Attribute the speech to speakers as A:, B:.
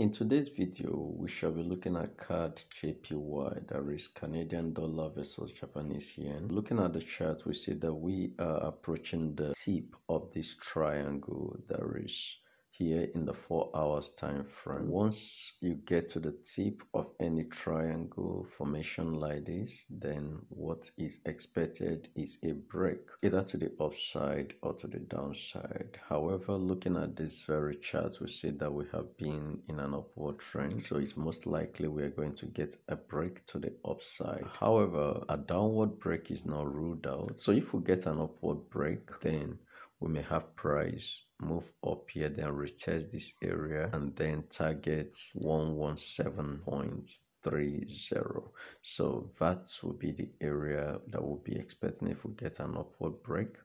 A: In today's video, we shall be looking at CAD JPY, that is Canadian dollar versus Japanese yen. Looking at the chart, we see that we are approaching the tip of this triangle, that is here in the four hours time frame. Once you get to the tip of any triangle formation like this then what is expected is a break either to the upside or to the downside. However looking at this very chart we see that we have been in an upward trend so it's most likely we are going to get a break to the upside. However a downward break is not ruled out. So if we get an upward break then we may have price move up here then retest this area and then target 117.30 so that will be the area that we'll be expecting if we get an upward break